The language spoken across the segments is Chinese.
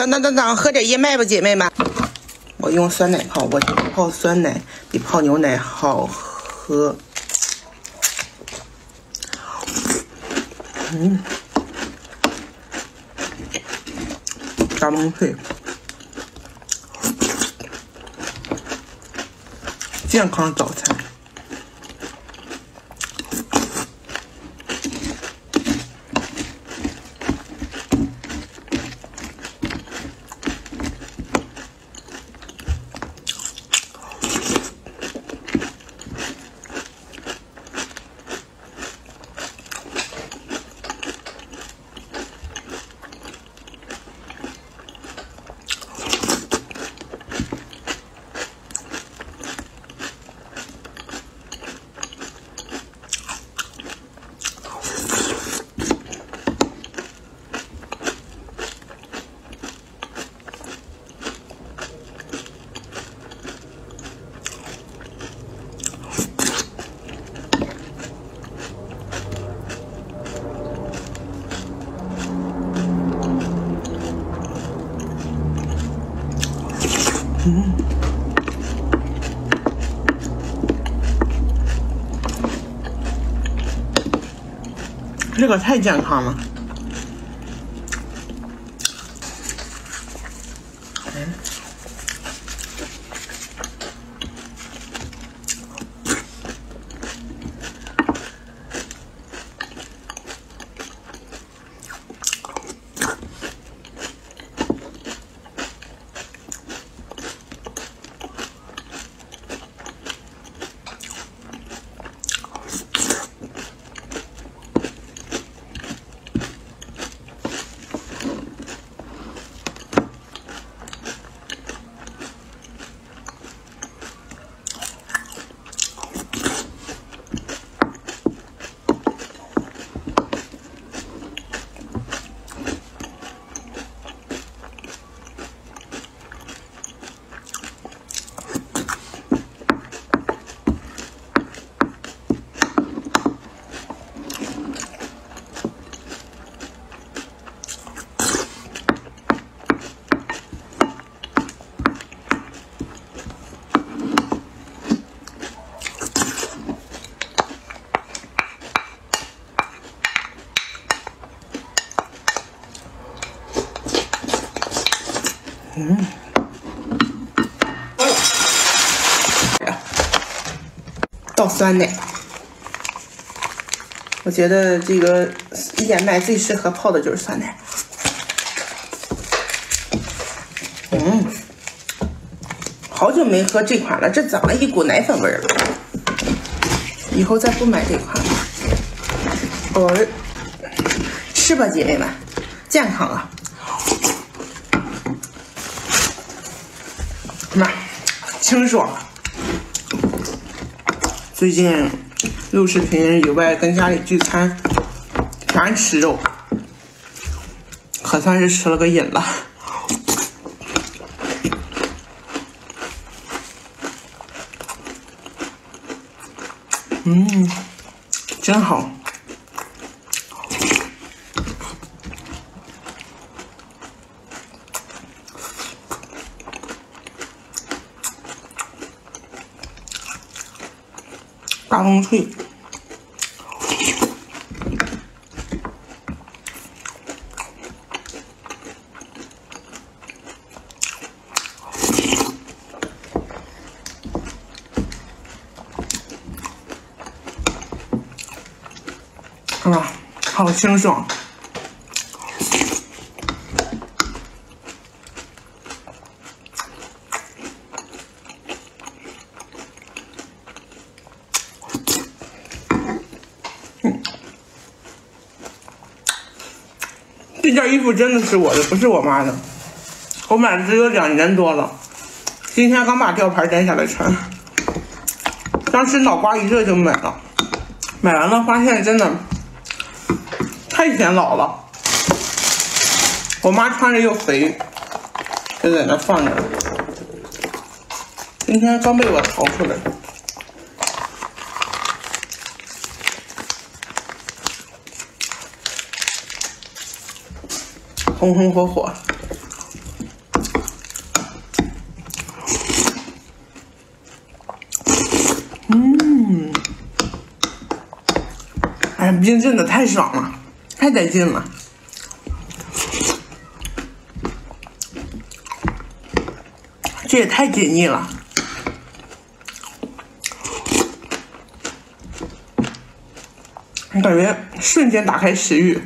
当当当当，喝点燕麦吧，姐妹们。我用酸奶泡，我泡酸奶比泡牛奶好喝。嗯，大蒙脆，健康早餐。这个太健康了。嗯，倒酸奶。我觉得这个燕麦最适合泡的就是酸奶。嗯，好久没喝这款了，这怎么一股奶粉味儿了？以后再不买这款了。哦，吃吧，姐妹们，健康啊！妈，清爽。最近录视频以外，跟家里聚餐，全吃肉，可算是吃了个瘾了。嗯，真好。脆看吧，好清爽。这衣服真的是我的，不是我妈的。我买了只有两年多了，今天刚把吊牌摘下来穿。当时脑瓜一热就买了，买完了发现真的太显老了。我妈穿着又肥，就在那放着。今天刚被我淘出来。红红火火。嗯。哎呀冰镇的太爽了太带劲了。这也太解腻了。我感觉瞬间打开食欲。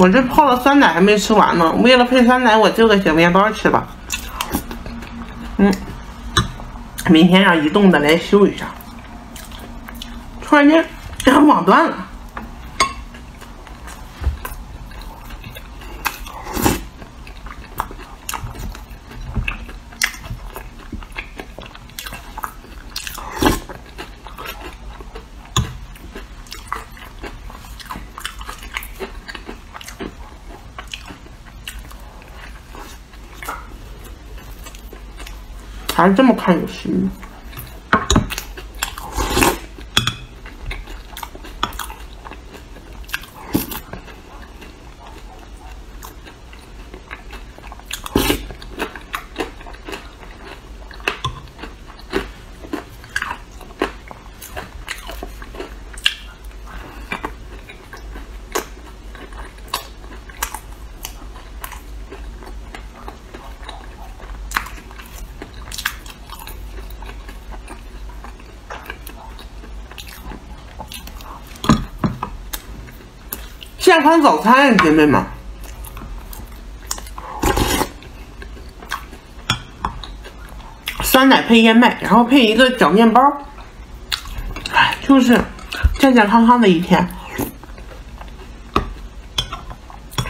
我这泡的酸奶还没吃完呢，为了配酸奶，我就个小面包吃吧。嗯，明天让移动的来修一下。突然间，网断了。还是这么看有食欲。健康早餐，姐妹们，酸奶配燕麦，然后配一个小面包，就是健健康康的一天，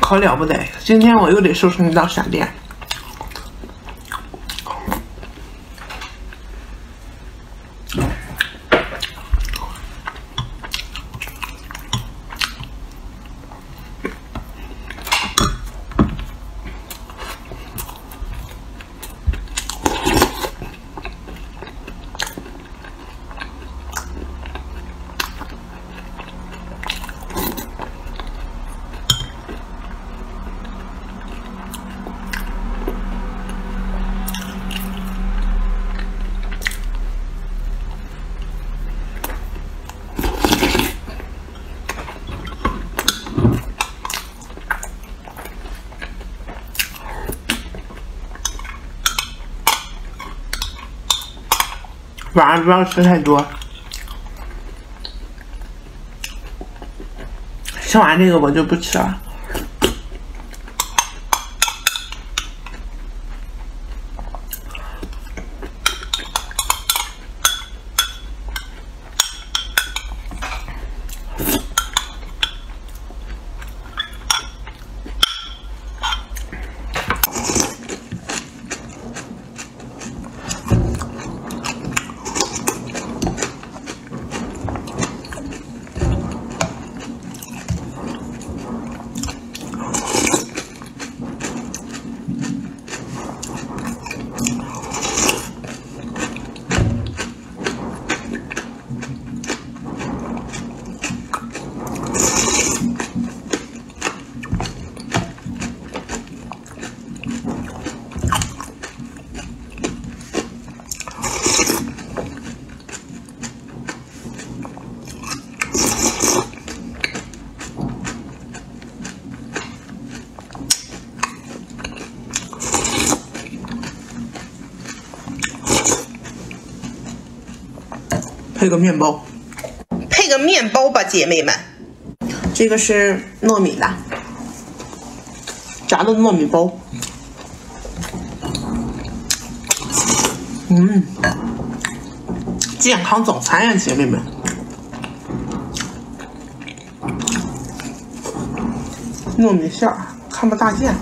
可了不得！今天我又得收成一道闪电。晚上不要吃太多，吃完这个我就不吃了。配个面包，配个面包吧，姐妹们。这个是糯米的，炸的糯米包。嗯，健康早餐呀，姐妹们。糯米馅儿，看不大见。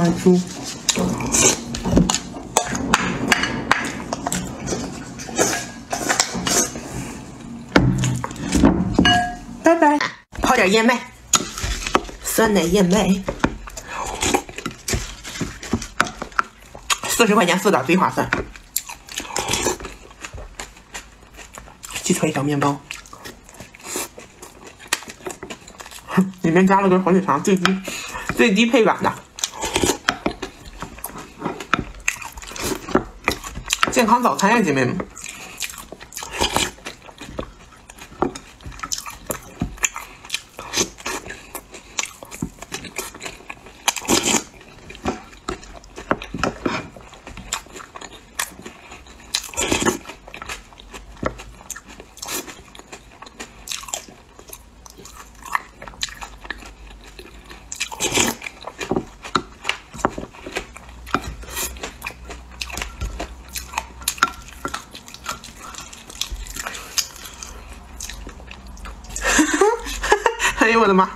奶猪，拜拜。泡点燕麦，酸奶燕麦，四十块钱四袋，贼划算。鸡腿小面包，里面加了根火腿肠，最低最低配版的。健康早餐呀，姐妹们。哎呦我的吗！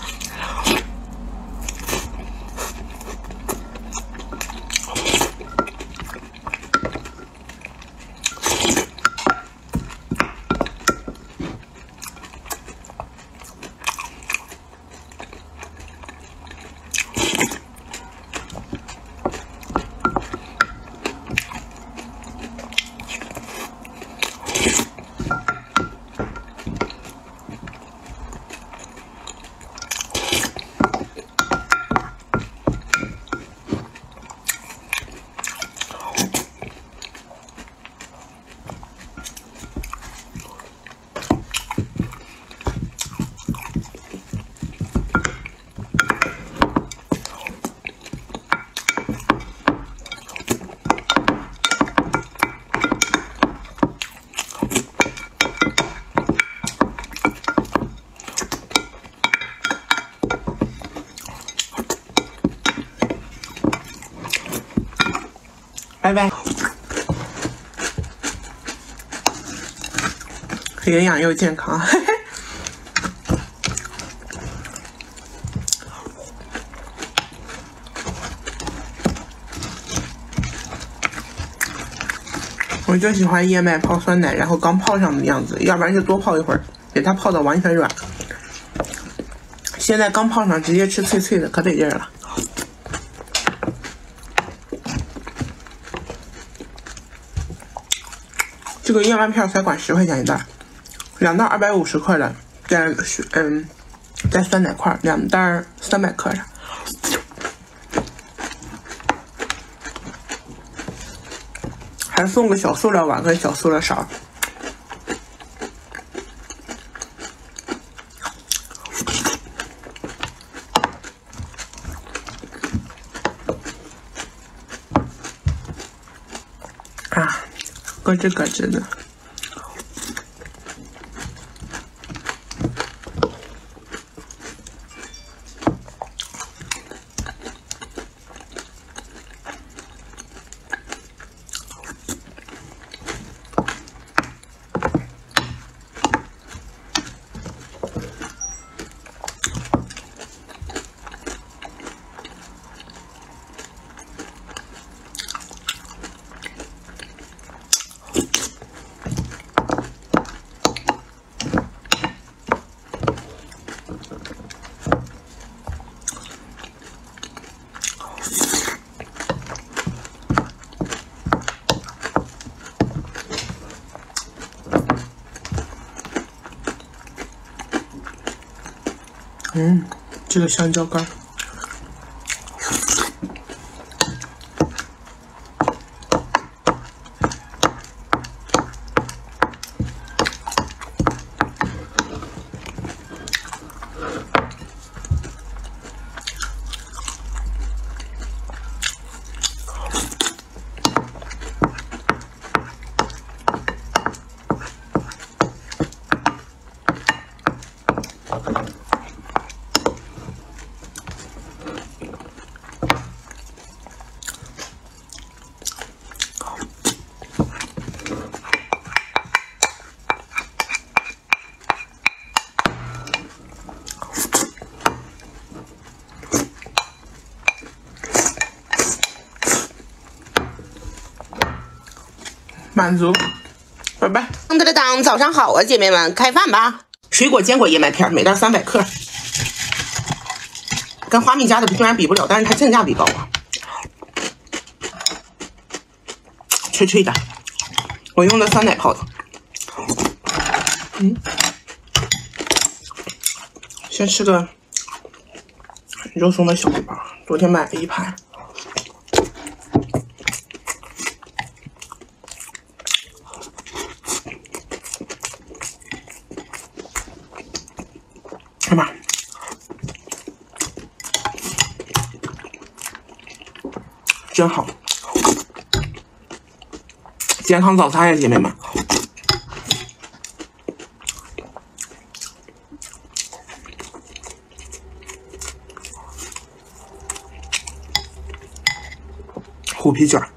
拜拜，营养又健康，嘿嘿。我就喜欢燕麦泡酸奶，然后刚泡上的样子，要不然就多泡一会儿，给它泡的完全软。现在刚泡上，直接吃脆脆的，可得劲了。这个燕麦片才管十块钱一袋，两袋二百五十克的，在嗯带酸奶块，两袋三百克的。还送个小塑料碗跟小塑料勺。啊，咯吱咯吱的。嗯，这个香蕉干满足，拜拜。当当当，早上好啊，姐妹们，开饭吧！水果坚果燕麦片，每袋三百克，跟花蜜家的虽然比不了，但是它性价比高啊，脆脆的。我用的酸奶泡的。嗯，先吃个肉松的小面包，昨天买了一盘。真好，健康早餐呀，姐妹们。虎皮卷。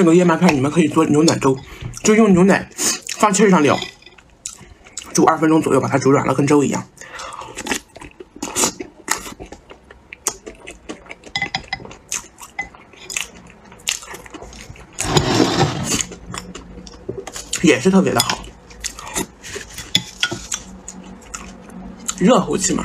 这个燕麦片你们可以做牛奶粥，就用牛奶放气上撩，煮二分钟左右，把它煮软了，跟粥一样。也是特别的好，热乎气嘛。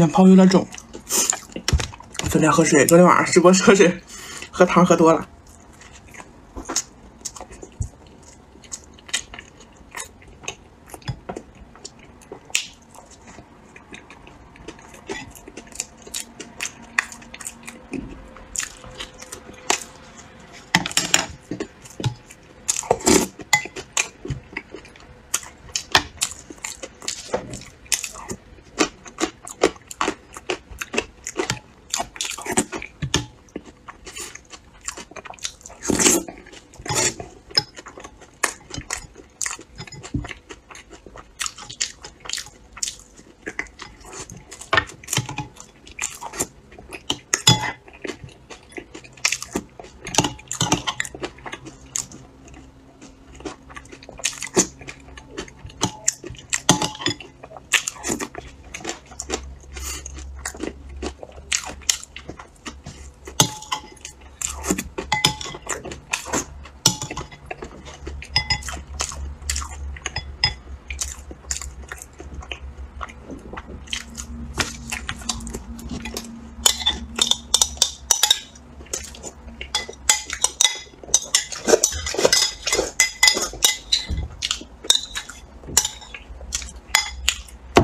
脸泡有点肿，昨天喝水，昨天晚上直播喝水，喝汤喝多了。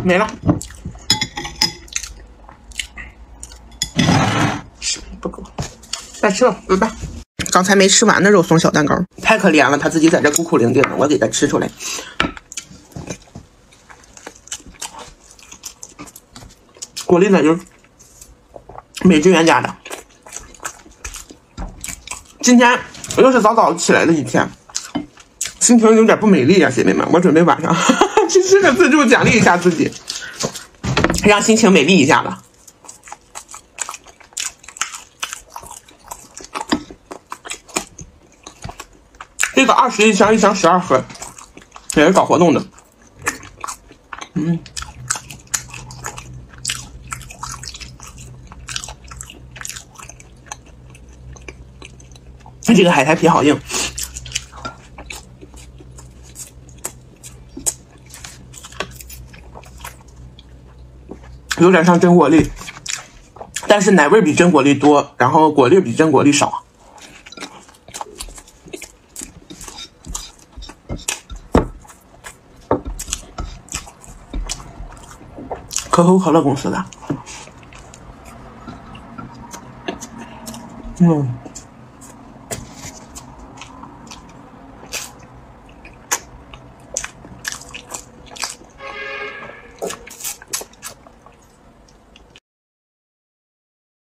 没了。不够，再吃了，拜拜。刚才没吃完的肉松小蛋糕，太可怜了，他自己在这孤苦伶仃的，我给他吃出来。果粒奶油，美汁源家的。今天又是早早起来的一天，心情有点不美丽呀，姐妹们，我准备晚上去吃个自助，奖励一下自己，让心情美丽一下了。这个二十一箱，一箱十二盒，也是搞活动的。嗯，这个海苔皮好硬，有点像真果粒，但是奶味比真果粒多，然后果粒比真果粒少。可口可乐公司的，嗯。